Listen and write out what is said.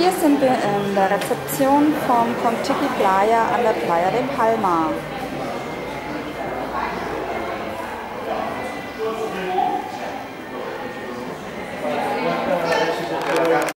Hier sind wir in der Rezeption vom Contiki Playa an der Playa de Palma.